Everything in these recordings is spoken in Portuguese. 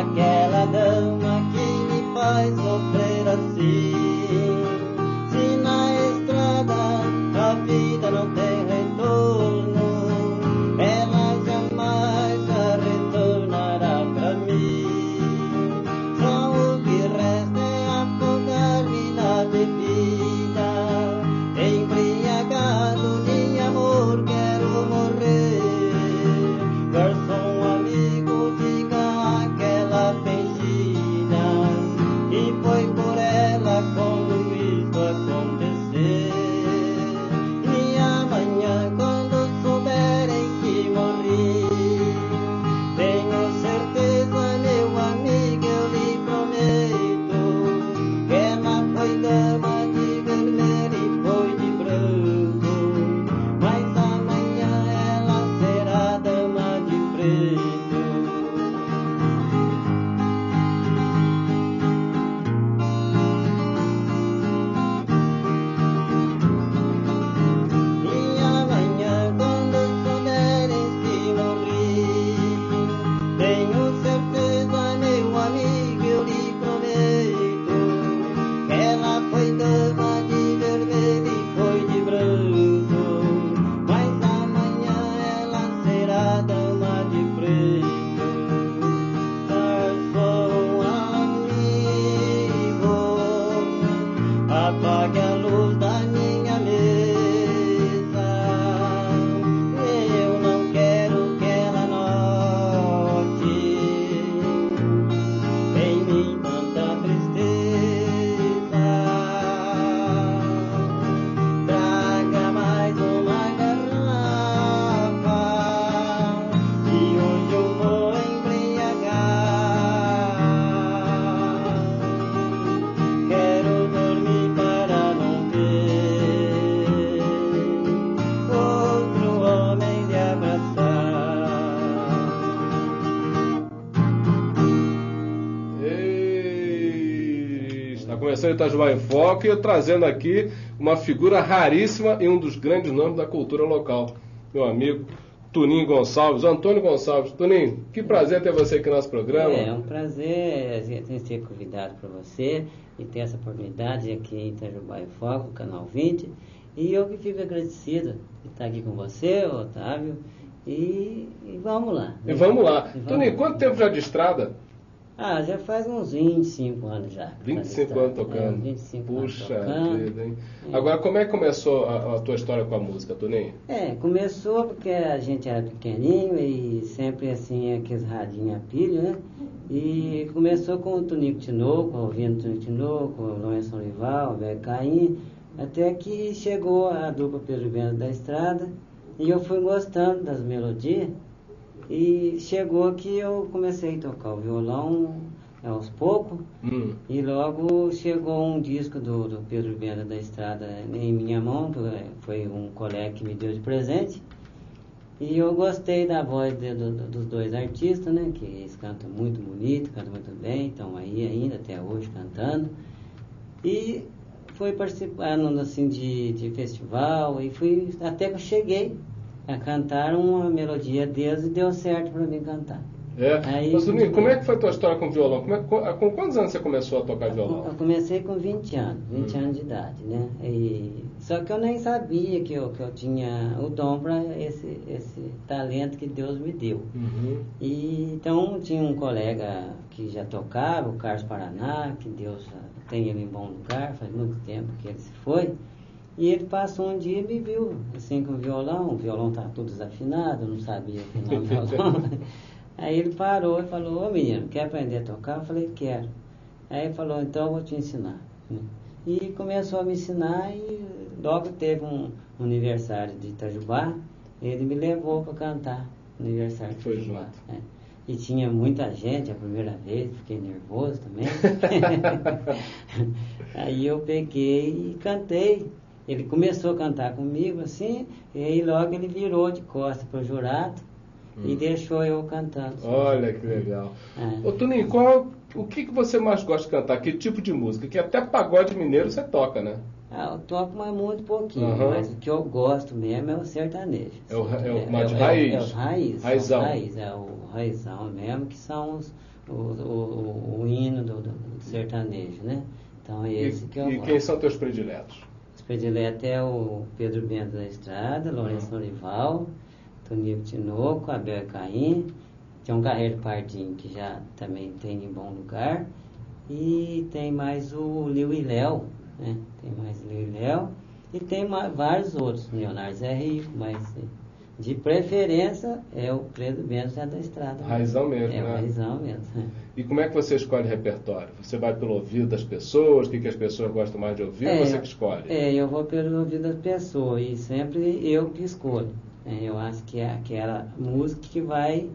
aquela dama que me faz. Itajubá em Foco e eu trazendo aqui uma figura raríssima e um dos grandes nomes da cultura local. Meu amigo Tuninho Gonçalves, Antônio Gonçalves. Tuninho, que prazer ter você aqui no nosso programa. É, é um prazer ser convidado por você e ter essa oportunidade aqui em Itajubá em Foco, canal 20. E eu que fico agradecido de estar aqui com você, Otávio. E, e vamos lá. E vamos lá. E vamos Tuninho, quanto tempo já de estrada? Ah, já faz uns 25 anos já. 25 anos tocando. É, 25 Puxa anos tocando. vida, hein? É. Agora, como é que começou a, a, tua história com a música, Toninho? É, começou porque a gente era pequenininho e sempre assim, aqueles radinhos a pilha, né? E começou com o Tonico Tinoco, ouvindo o Tonico Tinoco, o Lourenço Rival, o Velho Caim, até que chegou a dupla Pedro Bento da Estrada e eu fui gostando das melodias. E chegou que eu comecei a tocar o violão aos poucos. Hum. E logo chegou um disco do, do Pedro Benda da Estrada em minha mão, foi um colega que me deu de presente. E eu gostei da voz de, do, dos dois artistas, né? Que eles cantam muito bonito, cantam muito bem, estão aí ainda até hoje cantando. E fui participando assim de, de festival e fui até que eu cheguei a cantar uma melodia deles e deu certo para mim cantar. É. Aí, Mas, Domingo, como é que foi a tua história com violão? Como é, com, quantos anos você começou a tocar violão? Eu comecei com 20 anos, 20 hum. anos de idade, né? E, só que eu nem sabia que eu, que eu tinha o dom para esse, esse talento que Deus me deu. Uhum. E, então tinha um colega que já tocava, o Carlos Paraná, que Deus tem ele em bom lugar, faz muito tempo que ele se foi. E ele passou um dia e me viu, assim, com o violão. O violão estava todo desafinado, não sabia afinar o violão. Aí ele parou e falou, ô menino, quer aprender a tocar? Eu falei, quero. Aí ele falou, então eu vou te ensinar. E começou a me ensinar e logo teve um aniversário de Itajubá, ele me levou para cantar no aniversário de Itajubá. É. E tinha muita gente a primeira vez, fiquei nervoso também. Aí eu peguei e cantei. Ele começou a cantar comigo assim, e aí logo ele virou de costas para o jurado hum. e deixou eu cantando. Olha que legal. É. Ô Tuninho, qual, o que, que você mais gosta de cantar? Que tipo de música? Que até pagode mineiro você toca, né? Ah, eu toco, mas muito pouquinho. Uhum. Mas o que eu gosto mesmo é o sertanejo. É o, é o, é, é, raiz? É, o raiz. Raizão. raiz, é o raizão mesmo, que são os, o, o, o, hino do, do, sertanejo, né? Então é esse e, que eu E gosto. quem são teus prediletos? Predileto é o Pedro Bento da Estrada, Lourenço. Norival, Toninho Tinoco, Abel Caim, tem um Carreiro Pardinho que já também tem em bom lugar, e tem mais o Liu e Léo, né? Tem mais Liu e Léo, e tem mais, vários outros, Leonardo Zé Rico, mas de preferência é o Pedro Bento da Estrada. Raizão mesmo, é, né? raizão mesmo. E como é que você escolhe repertório? Você vai pelo ouvido das pessoas, o que, que as pessoas gostam mais de ouvir, é, ou você que escolhe? É, eu vou pelo ouvido das pessoas e sempre eu que escolho. É, eu acho que é aquela música que vai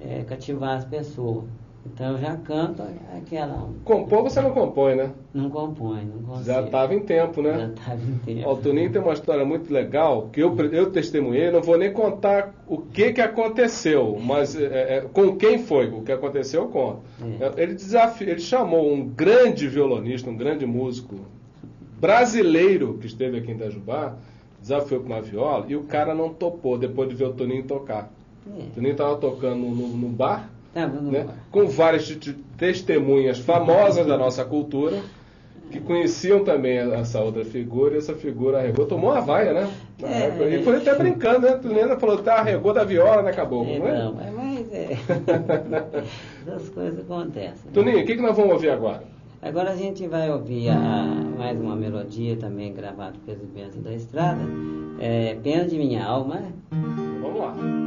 é, cativar as pessoas. Então eu já canto aquela. Compor você não compõe, né? Não compõe, não consigo. Já estava em tempo, né? Já estava em tempo. O Toninho tem uma história muito legal que eu, eu testemunhei, não vou nem contar o que, que aconteceu, mas é, é, com quem foi, o que aconteceu eu conto. É. Ele, desafio, ele chamou um grande violonista, um grande músico brasileiro que esteve aqui em Itajubá, desafiou com uma viola e o cara não topou depois de ver o Toninho tocar. É. O Toninho estava tocando no, no bar Tá, né? com várias testemunhas famosas da nossa cultura que conheciam também essa outra figura, e essa figura arregou, tomou uma vaia, né? É, e foi até brincando, né? Lembra, falou, tá, arregou da viola, né? Acabou. É, não, é? não, mas é. Essas coisas acontecem. Né? Toninho, o que, que nós vamos ouvir agora? Agora a gente vai ouvir a, mais uma melodia também gravada pelo Benzo da Estrada, é, Pena de Minha Alma. Vamos lá.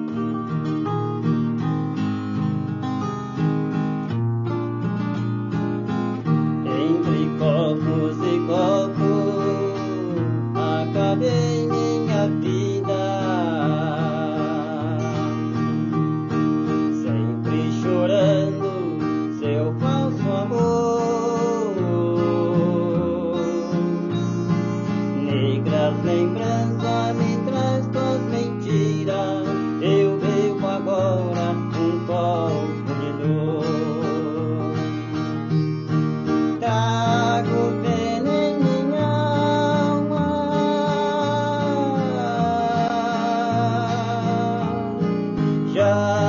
Yeah.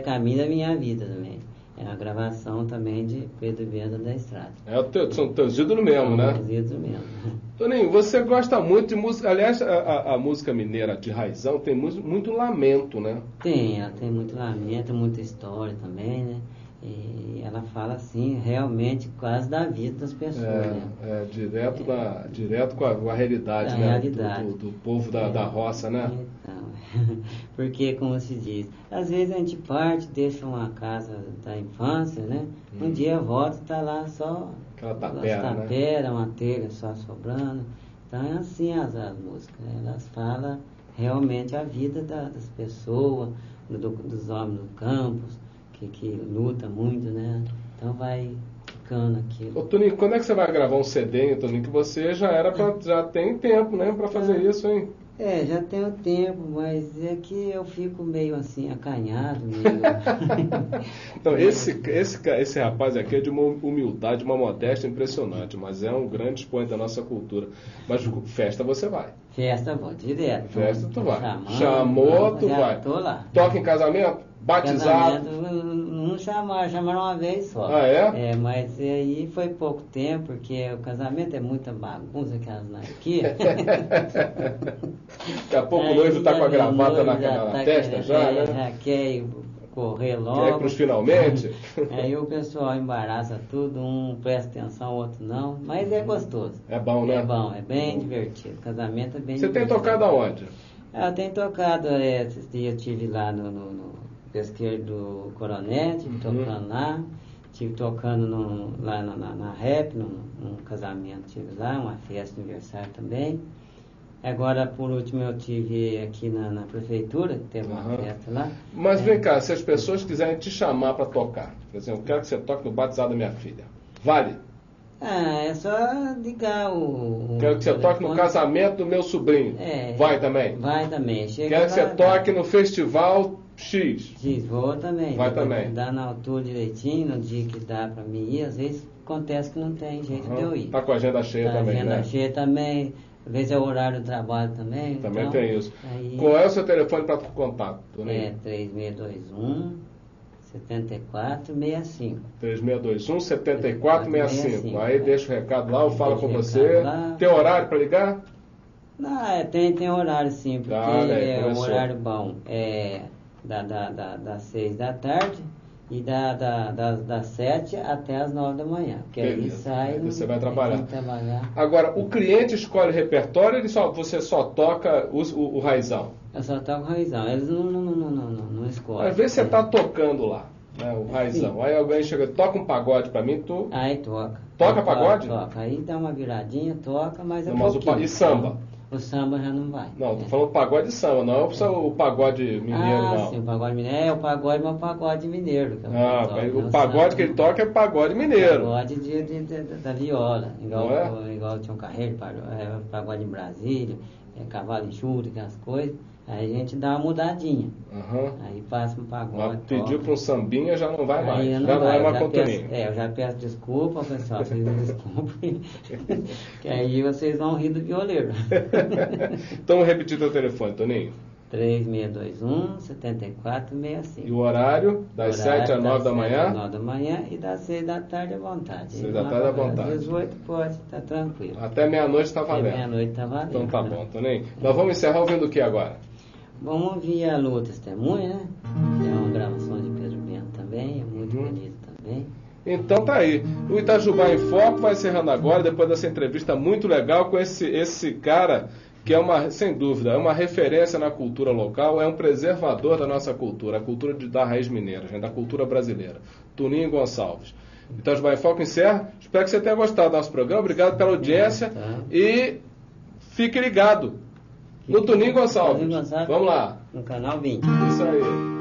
Caminho da minha vida também. É uma gravação também de Pedro Bento da Estrada. É o teu, são teus ídolos mesmo, né? Ídolos mesmo. Toninho, você gosta muito de música. Aliás, a, a, a música mineira de raizão tem muito, muito lamento, né? Tem, ela tem muito lamento, muita história também, né? E ela fala assim, realmente, quase da vida das pessoas. É, né? é direto, é, na, direto com a, com a realidade, né? Realidade. Do, do, do povo da, é, da roça, né? Então, porque, como se diz, às vezes a gente parte, deixa uma casa da infância, né? Hum. Um dia volta e está lá só aquela tapera, tapera né? uma telha só sobrando. Então é assim as, as músicas, né? elas falam realmente a vida da, das pessoas, do, dos homens do campo que, que luta muito, né? Então vai ficando aquilo. Ô, Toninho, quando é que você vai gravar um CD, hein, Toninho? Que você já era pra, já tem tempo, né, para fazer é. isso, hein? É, já tenho tempo, mas é que eu fico meio assim, acanhado, meio... então, esse, esse, esse rapaz aqui é de uma humildade, uma modéstia impressionante, mas é um grande expoente da nossa cultura. Mas festa você vai. Festa vou, direto. Festa tu vai. Chamando, Chamou, tu vai. Tô lá. Toca em casamento? Batizado? Casamento, não chamaram, chamaram uma vez só. Ah, é? É, mas aí foi pouco tempo, porque o casamento é muita bagunça que as aqui. Daqui a pouco o noivo está com a gravata na, na, na tá testa já, é, né? Já quer correr logo. Quer pros finalmente? aí o pessoal embaraça tudo, um presta atenção, o outro não. Mas é gostoso. É bom, né? É bom, é bem divertido. casamento é bem Você divertido. tem tocado aonde? Eu tenho tocado, é, esses dias eu estive lá no, no, no pesqueiro do Coronete, uhum. tocando lá. Estive tocando no, lá na, na, na rap, num, num casamento, estive lá, uma festa de aniversário também. Agora, por último, eu tive aqui na, na prefeitura, teve uma uhum. festa lá. Mas é. vem cá, se as pessoas quiserem te chamar para tocar, por exemplo, eu quero que você toque no batizado da minha filha. Vale? Ah, é só ligar o. Quero que você toque no casamento do meu sobrinho. É. Vai também? Vai também. Chega Quero que você toque no festival X. X, vou também. Vai também. Dá na altura direitinho, no dia que dá para mim ir. Às vezes acontece que não tem jeito uhum. de eu ir. Tá com a agenda cheia tá também, agenda né? cheia também. Às vezes é o horário do trabalho também. Também então, tem isso. Aí, Qual é o seu telefone para contato? É 3621 7465. 3621 7465. Aí é. deixa o recado lá, eu falo com você. Lá. Tem horário para ligar? Não, é, tem, tem horário sim, porque tá, né, é um horário bom. É da, da, da, das seis da tarde e da, da, das, das 7 até as 9 da manhã. Porque Beleza. aí sai. Aí você vai trabalhar. trabalhar. Agora, o cliente escolhe o repertório ele só, você só toca o, o, o raizão? Eu só toco o raizão. Eles não, não, não, não, não, não escolhem. Às vezes você está tocando lá. Né, o raizão. Aí alguém chega, toca um pagode pra mim, tu. Aí toca. Toca pagode? Toca. Aí dá uma viradinha, toca, mas é mas o, E samba? O samba já não vai. Não, tô é. falando pagode samba, não é o pagode mineiro, ah, não. sim, o pagode mineiro. É, o pagode, mas o pagode mineiro. Que ah, toco, o né? pagode que ele toca é pagode mineiro. Pagode de, de, de, da viola. Igual, é? igual tinha um carreiro, é, pagode em Brasília, é, cavalo enxuto, aquelas coisas. Aí a gente dá uma mudadinha. Uhum. Aí passa um pagode. Mas pediu para um sambinha já não vai mais. Aí não já vai, não é uma peço, É, eu já peço desculpa, pessoal, vocês me desculpem. que aí vocês vão rir do violeiro. então repetir teu telefone, Toninho. 3621 7465. E o horário? Das Horário 7 às 9 da das manhã? às 9 da manhã e das 6 da tarde à vontade. Seis da tarde à vontade. Às 18 pode, tá tranquilo. Até meia-noite Até valendo. meia-noite tá valendo. Então tá bom, Toninho. Nós vamos encerrar ouvindo o que agora? Vamos ouvir a Lua Testemunha, né? Que é uma gravação de Pedro Bento também, é muito Uhum. bonito também. Então tá aí. O Itajubá em Foco vai encerrando agora, depois dessa entrevista muito legal com esse, esse cara que é uma, sem dúvida, é uma referência na cultura local, é um preservador da nossa cultura, a cultura de, da raiz mineira, gente, da cultura brasileira. Tuninho Gonçalves. Itajubá em Foco encerra. Espero que você tenha gostado do nosso programa. Obrigado pela audiência. Tá. E fique ligado no Tuninho Gonçalves. Tuninho Gonçalves. Vamos lá. No canal 20. Isso aí.